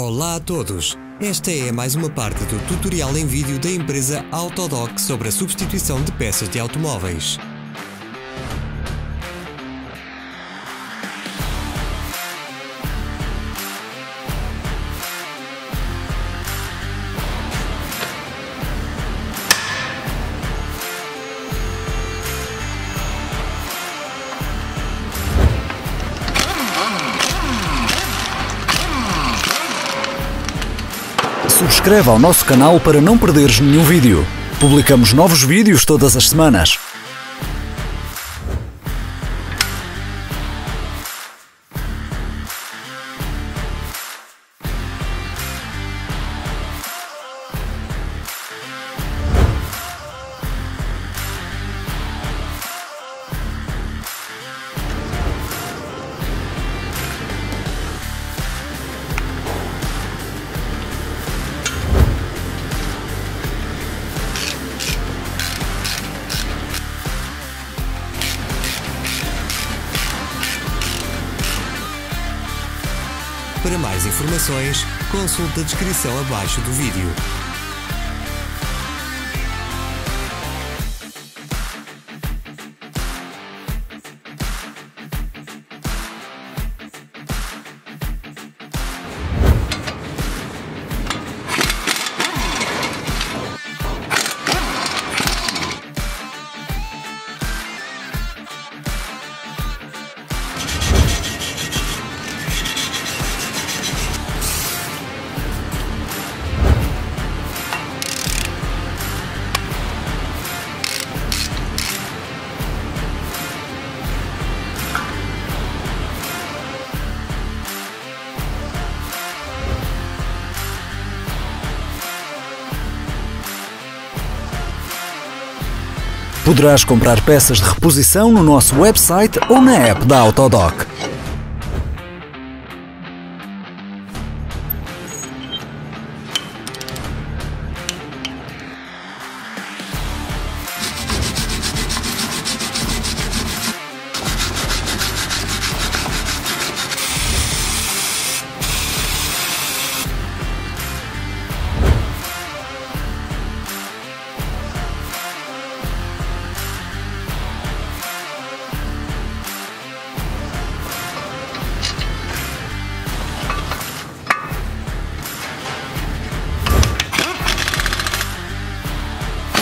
Olá a todos! Esta é mais uma parte do tutorial em vídeo da empresa Autodoc sobre a substituição de peças de automóveis. Subscreve ao nosso canal para não perderes nenhum vídeo. Publicamos novos vídeos todas as semanas. Para mais informações, consulte a descrição abaixo do vídeo. Poderás comprar peças de reposição no nosso website ou na app da Autodoc.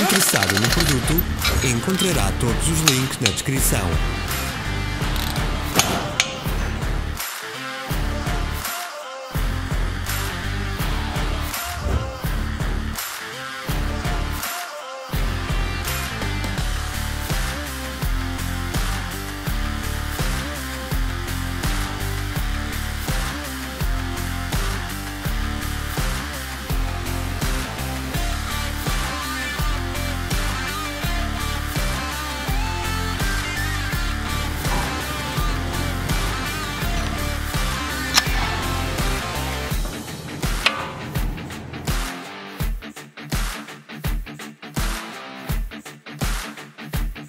Interessado no produto, encontrará todos os links na descrição.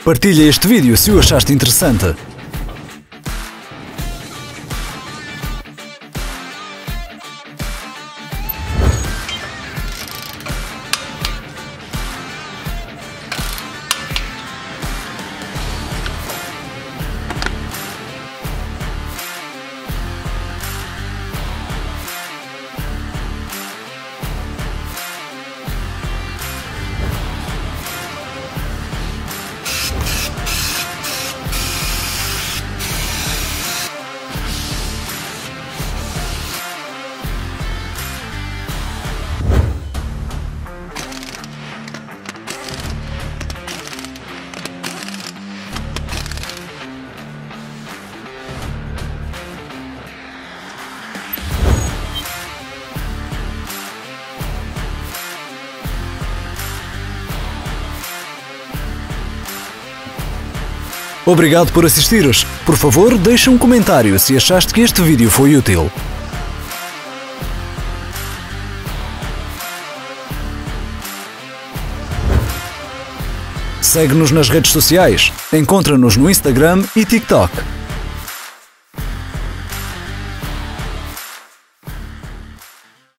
Partilha este vídeo se o achaste interessante. Obrigado por assistires. Por favor, deixa um comentário se achaste que este vídeo foi útil. Segue-nos nas redes sociais. Encontra-nos no Instagram e TikTok.